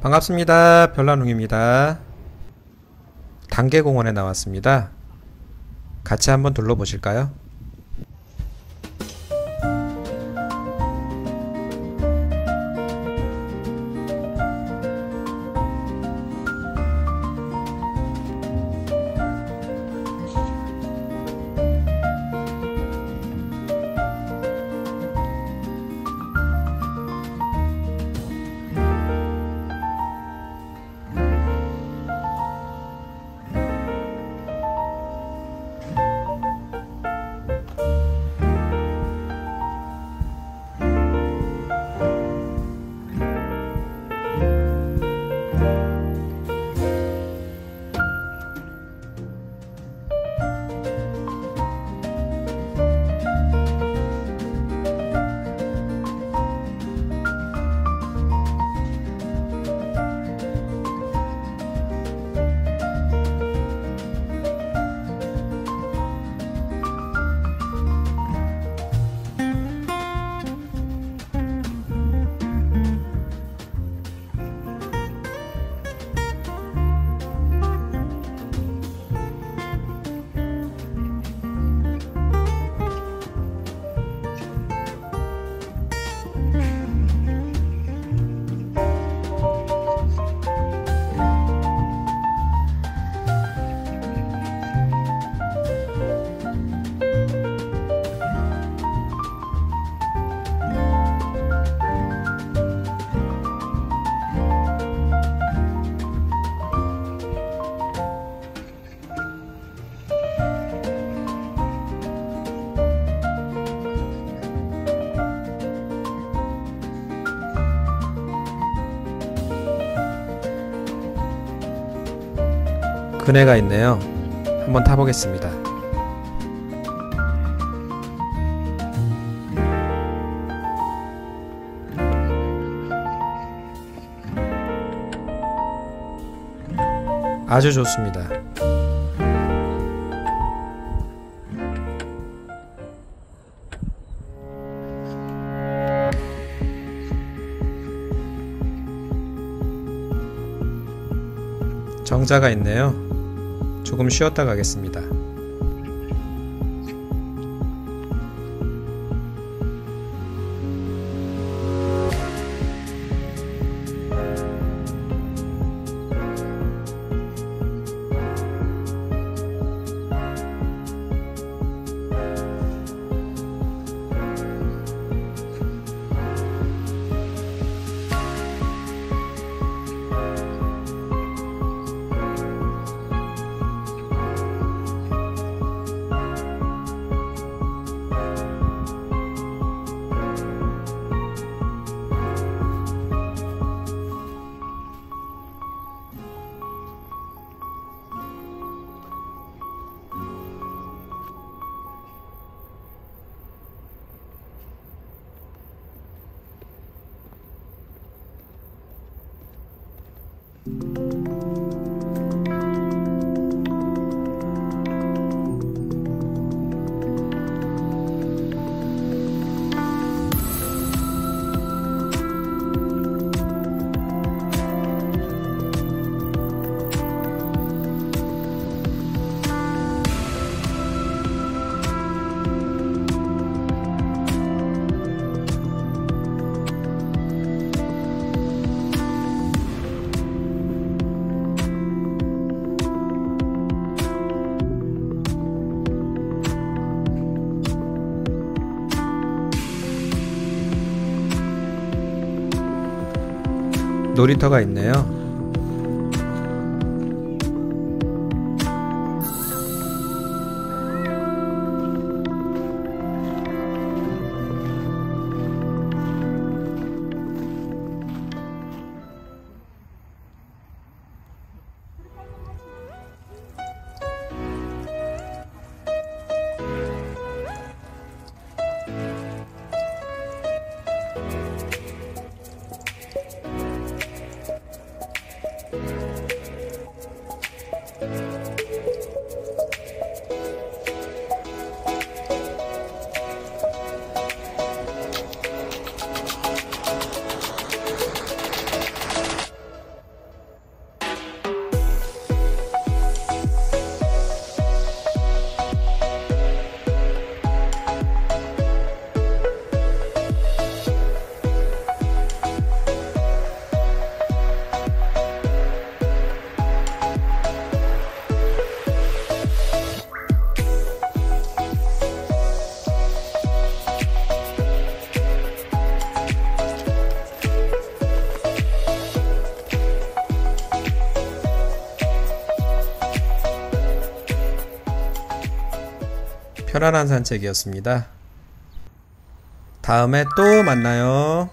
반갑습니다. 별난웅입니다. 단계공원에 나왔습니다. 같이 한번 둘러보실까요? 그네가 있네요. 한번 타보겠습니다. 아주 좋습니다. 정자가 있네요. 조금 쉬었다 가겠습니다. 놀이터가 있네요. 편안한 산책이었습니다. 다음에 또 만나요.